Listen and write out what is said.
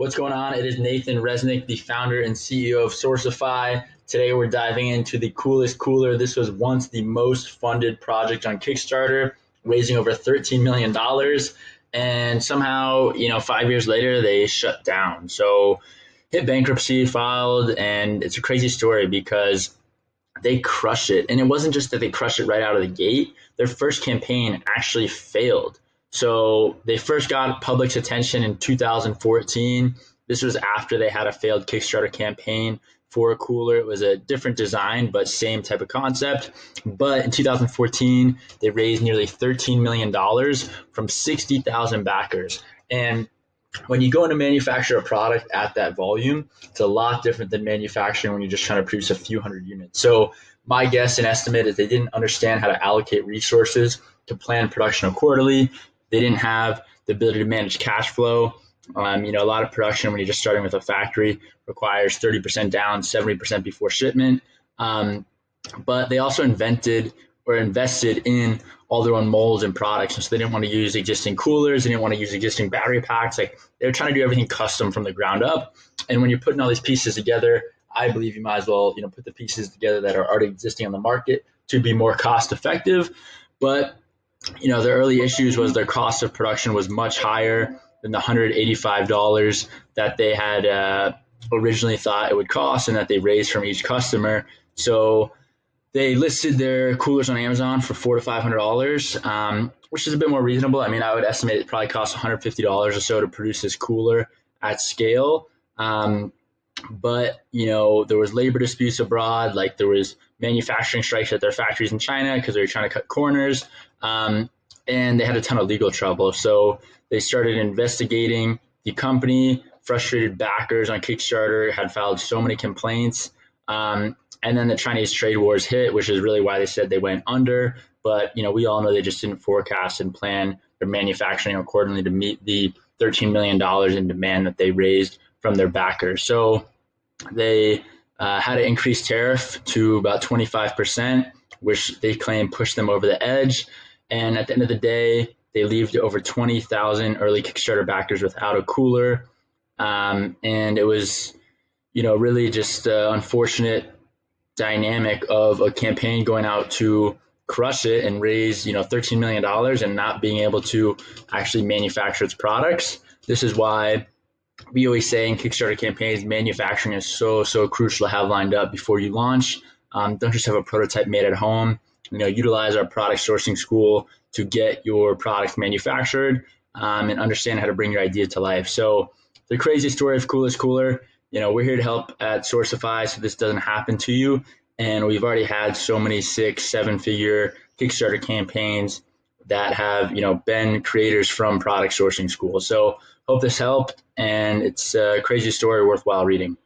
What's going on? It is Nathan Resnick, the founder and CEO of Sourcify. Today we're diving into the coolest cooler. This was once the most funded project on Kickstarter, raising over $13 million. And somehow, you know, five years later, they shut down. So hit bankruptcy, filed, and it's a crazy story because they crushed it. And it wasn't just that they crushed it right out of the gate, their first campaign actually failed. So they first got public's attention in 2014. This was after they had a failed Kickstarter campaign for a cooler. It was a different design, but same type of concept. But in 2014, they raised nearly $13 million from 60,000 backers. And when you go into manufacture a product at that volume, it's a lot different than manufacturing when you're just trying to produce a few hundred units. So my guess and estimate is they didn't understand how to allocate resources to plan production accordingly. They didn't have the ability to manage cash flow. Um, you know, a lot of production when you're just starting with a factory requires 30% down, 70% before shipment. Um, but they also invented or invested in all their own molds and products. And so they didn't want to use existing coolers. They didn't want to use existing battery packs. Like they were trying to do everything custom from the ground up. And when you're putting all these pieces together, I believe you might as well, you know, put the pieces together that are already existing on the market to be more cost effective. But you know, the early issues was their cost of production was much higher than the $185 that they had uh, originally thought it would cost and that they raised from each customer. So they listed their coolers on Amazon for four to five hundred dollars, um, which is a bit more reasonable. I mean, I would estimate it probably costs one hundred fifty dollars or so to produce this cooler at scale. Um, but you know there was labor disputes abroad like there was manufacturing strikes at their factories in china because they were trying to cut corners um, and they had a ton of legal trouble so they started investigating the company frustrated backers on kickstarter had filed so many complaints um, and then the chinese trade wars hit which is really why they said they went under but you know we all know they just didn't forecast and plan their manufacturing accordingly to meet the $13 million in demand that they raised from their backers. So they uh, had an increased tariff to about 25%, which they claim pushed them over the edge. And at the end of the day, they leave over 20,000 early Kickstarter backers without a cooler. Um, and it was, you know, really just an unfortunate dynamic of a campaign going out to crush it and raise, you know, $13 million and not being able to actually manufacture its products. This is why we always say in Kickstarter campaigns, manufacturing is so so crucial to have lined up before you launch. Um, don't just have a prototype made at home. You know, utilize our product sourcing school to get your product manufactured um, and understand how to bring your idea to life. So the crazy story of Coolest Cooler. You know, we're here to help at Sourcify so this doesn't happen to you. And we've already had so many six, seven figure Kickstarter campaigns that have, you know, been creators from product sourcing school. So hope this helped and it's a crazy story worthwhile reading.